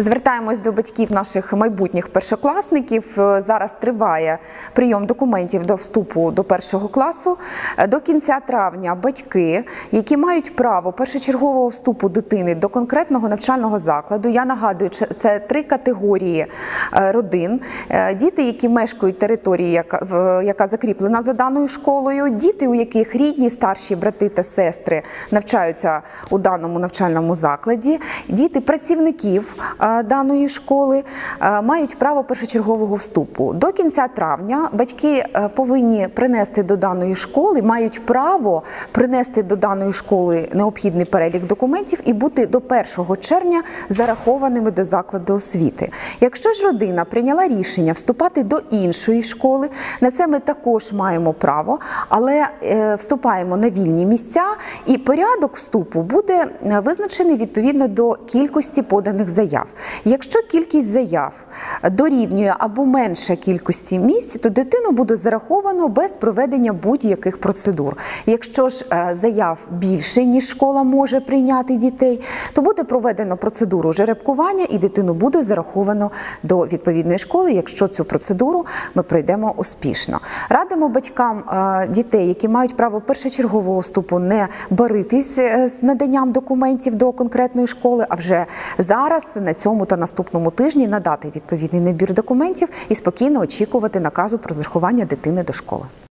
Звертаємось до батьків наших майбутніх першокласників. Е, Зараз триває прийом документів до вступу до першого класу. Е, До кінця травня батьки, які мають право першочергового вступу дитини до конкретного навчального закладу. Я нагадую, це три категорії е, родин: діти, які мешкають території, яка, яка закріплена за даною школою, діти, у яких рідні, старші брати та сестри навчаються у даному навчальному закладі, діти працівників даної школи е, мають право першочергового вступу. До кінця травня батьки е, повинні принести до даної школи, мають право принести до даної школи необхідний перелік документів і бути до 1 червня зарахованими до закладу освіти. Якщо ж родина прийняла рішення вступати до іншої школи, на це ми також маємо право, але е, вступаємо на вільні місця, і порядок вступу буде е, визначений відповідно до кількості поданих заяв. Якщо кількість заяв дорівнює або менше кількості місць, то дитину буде зараховано без проведення будь-яких процедур. Якщо ж е, заяв більше, ніж школа може прийняти дітей, то буде проведено процедуру жеребкування і дитину буде зараховано до відповідної школи, якщо цю процедуру ми пройдемо успішно. Радимо батькам е, дітей, які мають право першочергового вступу, не баритись е, з наданням документів до конкретної школи, а вже зараз на цьому та наступному тижні надати відповідний набір документів і спокійно очікувати наказу про зарахування дитини до школи.